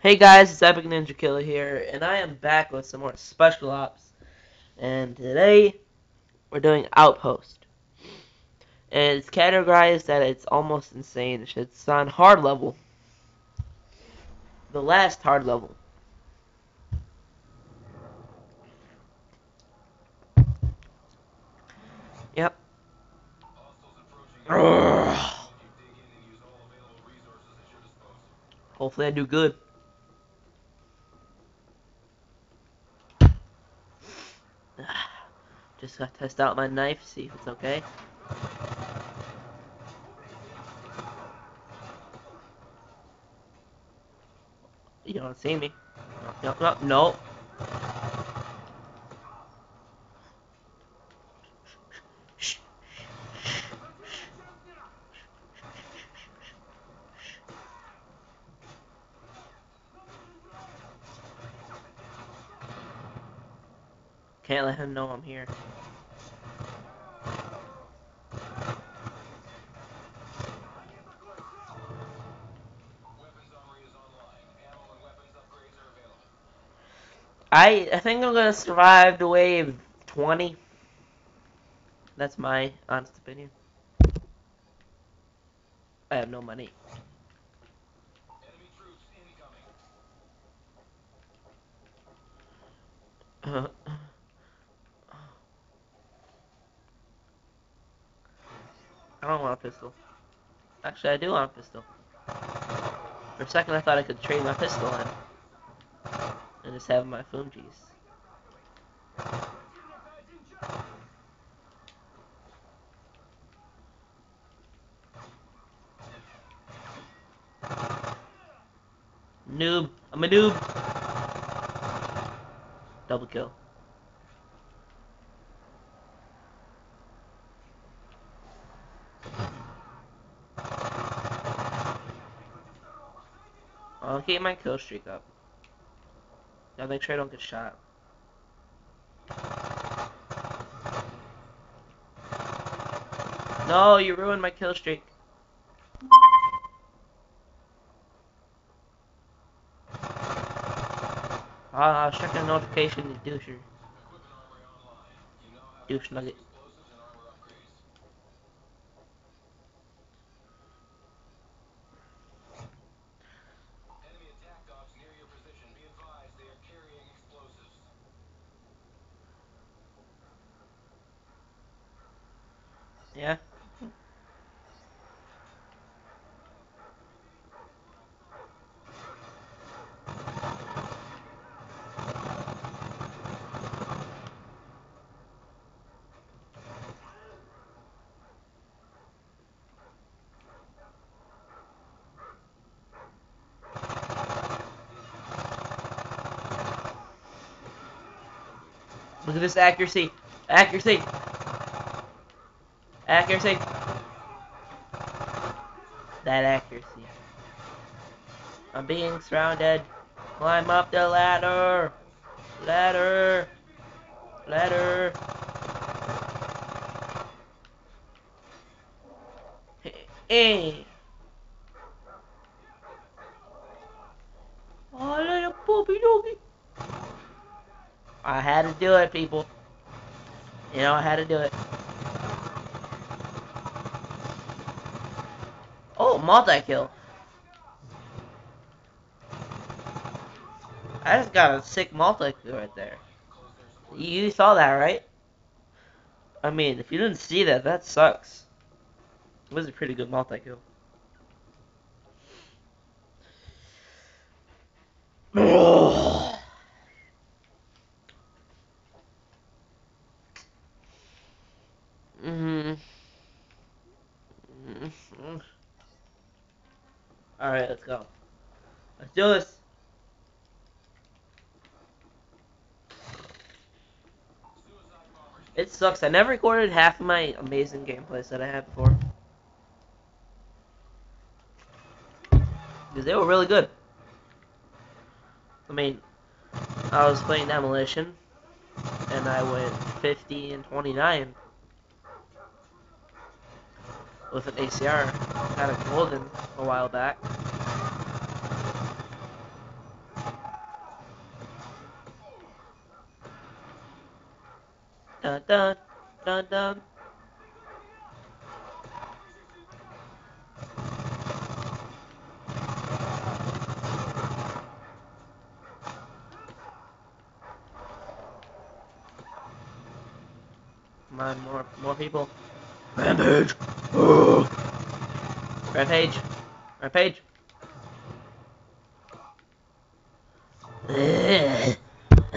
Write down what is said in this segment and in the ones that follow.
Hey guys, it's Epic Ninja Killer here, and I am back with some more Special Ops. And today, we're doing Outpost. And it's categorized that it's almost insane. It's on hard level. The last hard level. Yep. Hopefully I do good. Gotta test out my knife, see if it's okay. You don't see me. No, no, no. Can't let him know I'm here. I I think I'm gonna survive the wave 20. That's my honest opinion. I have no money. I don't want a pistol. Actually, I do want a pistol. For a second, I thought I could trade my pistol in. And just have my Fungies. Noob. I'm a noob. Double kill. I'll keep my kill streak up. Gotta make sure I don't get shot. No, you ruined my kill streak. Uh, I was checking a notification, you doucher. Douche nugget. Yeah. Look at this accuracy. Accuracy. Accuracy. That accuracy. I'm being surrounded. Climb up the ladder. Ladder. Ladder. Hey. Oh, little doggy. I had to do it, people. You know, I had to do it. Oh, multi-kill. I just got a sick multi-kill right there. You saw that, right? I mean, if you didn't see that, that sucks. It was a pretty good multi-kill. Mm Alright, let's go. Let's do this. It sucks. I never recorded half of my amazing gameplays that I had before. Because they were really good. I mean, I was playing Demolition, and I went 50 and 29 with an ACR out of Golden a while back. Dun dun dun dun. Come more, more people. Rampage! Oh. Rampage! Rampage! I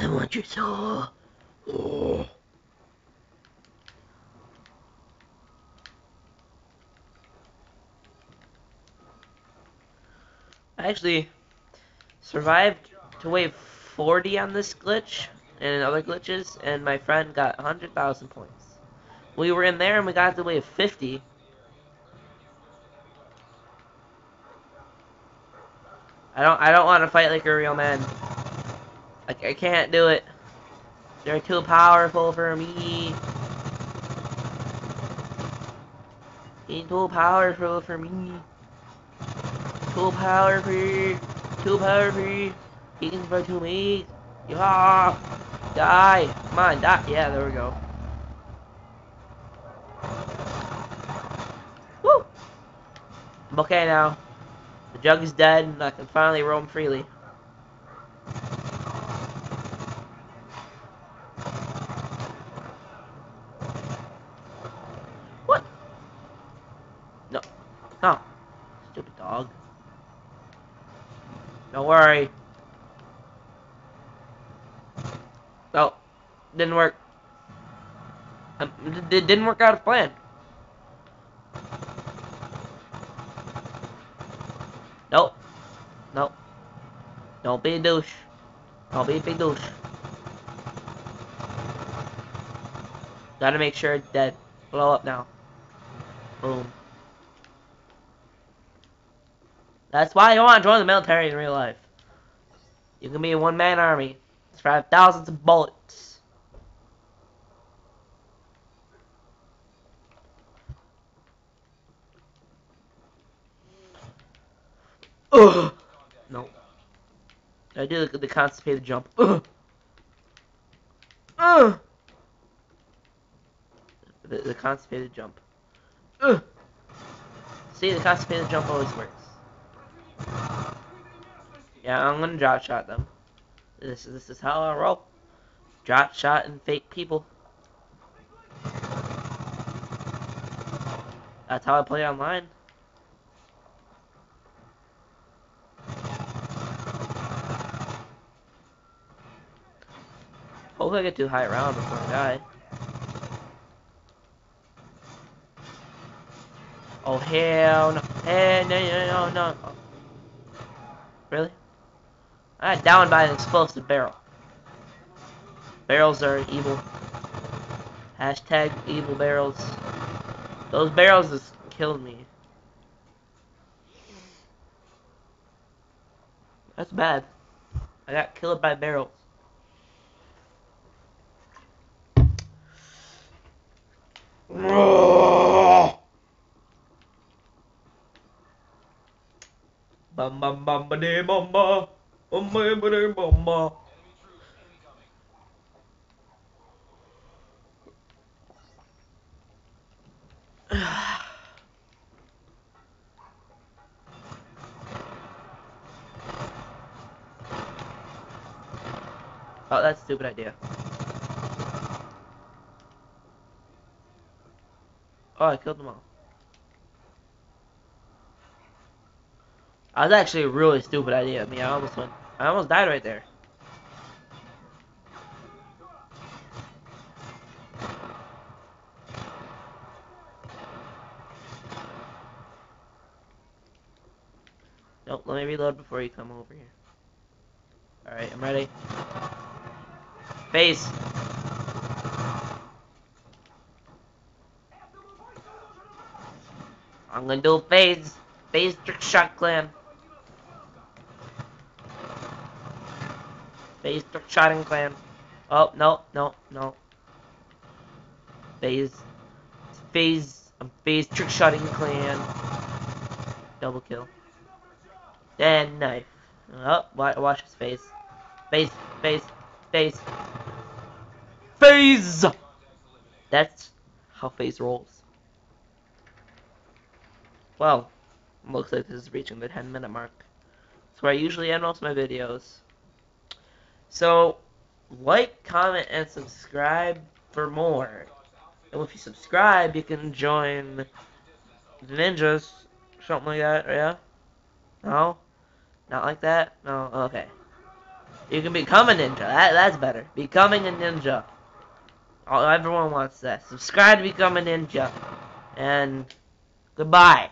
want your soul. Oh. I actually survived to wave 40 on this glitch and other glitches, and my friend got 100,000 points. We were in there and we got to wave 50. I don't I don't want to fight like a real man. I, I can't do it. They're too powerful for me. He's too powerful for me. Too powerful. Too powerful. He can fight to me. Yeah. Die. Come on, die. Yeah, there we go. I'm okay now. The jug is dead and I can finally roam freely. What? No. No. Stupid dog. Don't worry. Oh, didn't work. Um, it didn't work out as planned. Don't be a douche. Don't be a big douche. Gotta make sure dead. Blow up now. Boom. That's why you want to join the military in real life. You can be a one-man army. Survive thousands of bullets. Ugh. I do the, the constipated jump. Ugh. Ugh. The, the constipated jump. Ugh. See, the constipated jump always works. Yeah, I'm gonna drop shot them. This this is how I roll. Drop shot and fake people. That's how I play online. Hopefully I get too high round before I die. Oh hell no. Hey, no, no, no, no. Really? I got downed by an explosive barrel. Barrels are evil. Hashtag evil barrels. Those barrels just killed me. That's bad. I got killed by barrels. Bum bum bum ba dee bum ba. Bum ba dee bum ba. Oh, that's a stupid idea. Oh, I killed them all. That was actually a really stupid idea of me. I almost went. I almost died right there. Nope, let me reload before you come over here. Alright, I'm ready. Face! I'm gonna do a phase. FaZe trick shot clan. FaZe trick shotting clan. Oh, no, no, no. Phase. Phase. I'm FaZe trick shotting clan. Double kill. Then knife. Oh, watch his face. Face, face, face. Phase! That's how FaZe rolls. Well, looks like this is reaching the 10 minute mark. That's where I usually end most of my videos. So, like, comment, and subscribe for more. And if you subscribe, you can join the ninjas, something like that, yeah? No? Not like that? No? Okay. You can become a ninja. That, that's better. Becoming a ninja. Everyone wants that. Subscribe to become a ninja. And goodbye.